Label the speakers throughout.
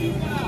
Speaker 1: you.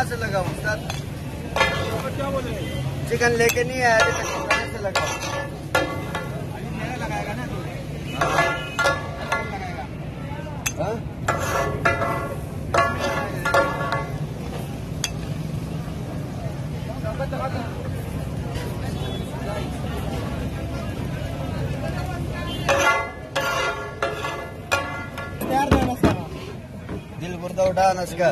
Speaker 1: कहाँ से लगा हूँ सर?
Speaker 2: क्या बोले
Speaker 1: चिकन लेके नहीं आया अभी तक कहाँ से
Speaker 2: लगा लगाएगा ना
Speaker 1: बुरदा उठा
Speaker 2: नसगा